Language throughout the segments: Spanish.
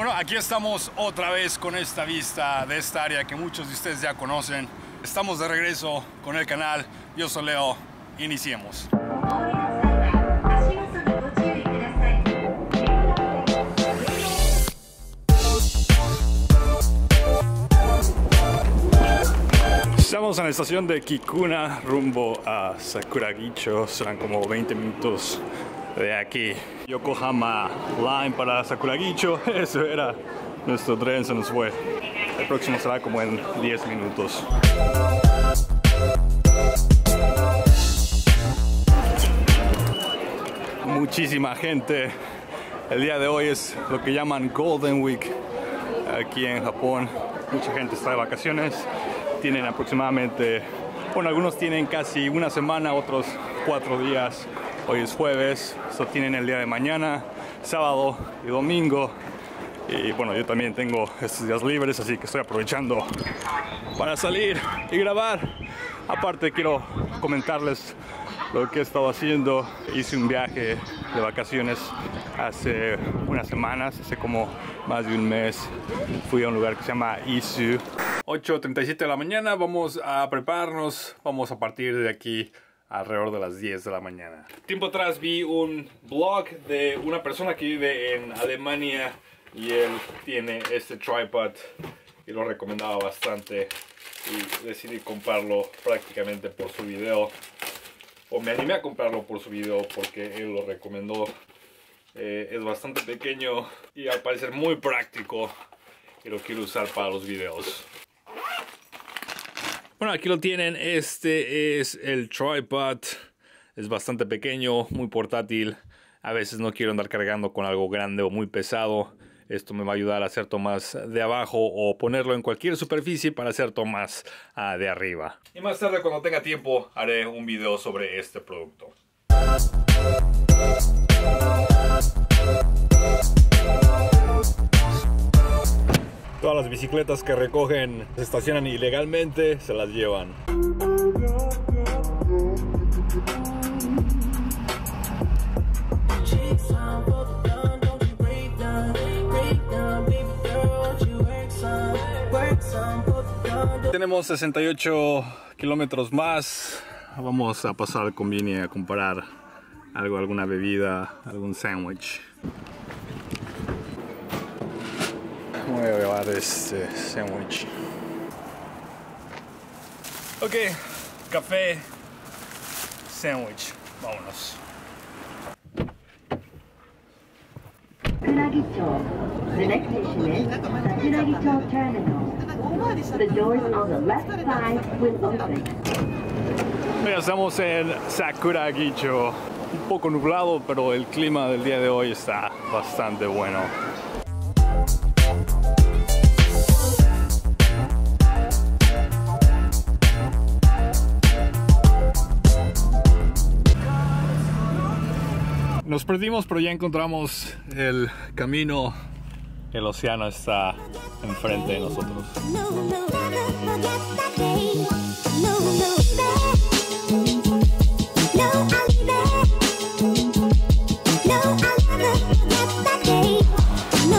Bueno, aquí estamos otra vez con esta vista de esta área que muchos de ustedes ya conocen. Estamos de regreso con el canal Yo soy Leo. Iniciemos. Estamos en la estación de Kikuna rumbo a Sakuragicho. Serán como 20 minutos de aquí. Yokohama Line para Sakuragicho. Eso era nuestro tren, se nos fue. El próximo será como en 10 minutos. Muchísima gente. El día de hoy es lo que llaman Golden Week aquí en Japón. Mucha gente está de vacaciones. Tienen aproximadamente, bueno, algunos tienen casi una semana, otros cuatro días. Hoy es jueves, eso tienen el día de mañana, sábado y domingo. Y bueno, yo también tengo estos días libres, así que estoy aprovechando para salir y grabar. Aparte quiero comentarles lo que he estado haciendo. Hice un viaje de vacaciones hace unas semanas, hace como más de un mes. Fui a un lugar que se llama Isu. 8.37 de la mañana, vamos a prepararnos, vamos a partir de aquí alrededor de las 10 de la mañana. Tiempo atrás vi un blog de una persona que vive en Alemania y él tiene este tripod y lo recomendaba bastante y decidí comprarlo prácticamente por su video. O me animé a comprarlo por su video porque él lo recomendó. Eh, es bastante pequeño y al parecer muy práctico y lo quiero usar para los videos bueno aquí lo tienen este es el tripod es bastante pequeño muy portátil a veces no quiero andar cargando con algo grande o muy pesado esto me va a ayudar a hacer tomas de abajo o ponerlo en cualquier superficie para hacer tomas uh, de arriba. Y más tarde cuando tenga tiempo haré un video sobre este producto. Todas las bicicletas que recogen se estacionan ilegalmente, se las llevan. Tenemos 68 kilómetros más. Vamos a pasar al convini a comprar algo, alguna bebida, algún sándwich voy a llevar este sándwich. Ok, café, sándwich. Vámonos. The next is on the left side will open. Ya estamos en Sakuragicho. Un poco nublado, pero el clima del día de hoy está bastante bueno. Nos perdimos, pero ya encontramos el camino. El océano está enfrente de nosotros.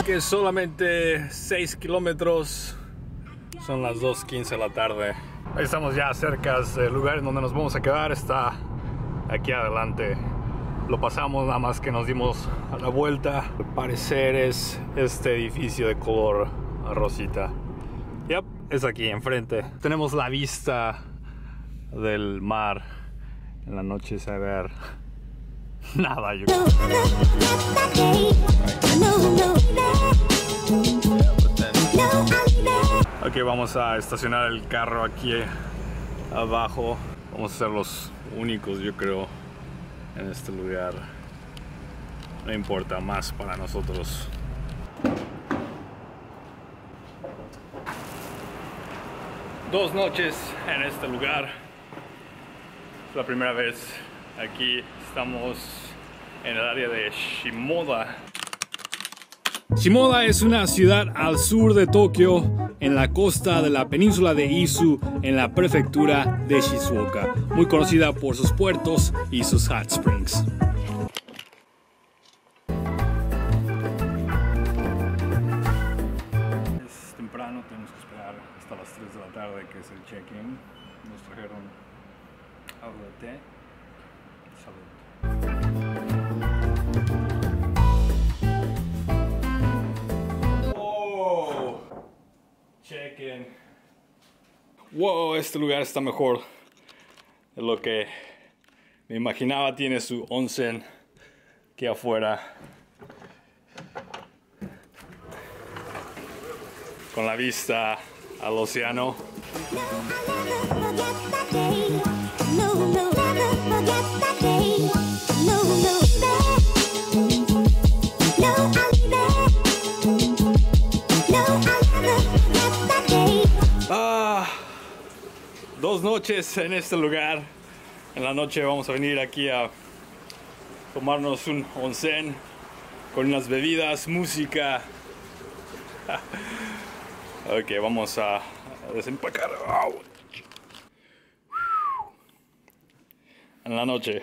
Que solamente 6 kilómetros, son las 2.15 de la tarde. Ahí estamos ya cerca del lugar en donde nos vamos a quedar, está aquí adelante lo pasamos nada más que nos dimos a la vuelta. Al parecer es este edificio de color rosita. Yep, es aquí enfrente. Tenemos la vista del mar en la noche se ver nada yo ok vamos a estacionar el carro aquí abajo. Vamos a ser los únicos yo creo en este lugar no importa más para nosotros. Dos noches en este lugar. La primera vez. Aquí estamos en el área de Shimoda. Shimoda es una ciudad al sur de Tokio, en la costa de la península de Izu, en la prefectura de Shizuoka, muy conocida por sus puertos y sus hot springs. Es temprano, tenemos que esperar hasta las 3 de la tarde que es el check-in. Nos trajeron agua de té. Salud. Wow, este lugar está mejor de lo que me imaginaba. Tiene su onsen aquí afuera. Con la vista al océano. Dos noches en este lugar. En la noche vamos a venir aquí a tomarnos un onsen con unas bebidas, música. ok, vamos a desempacar. En la noche.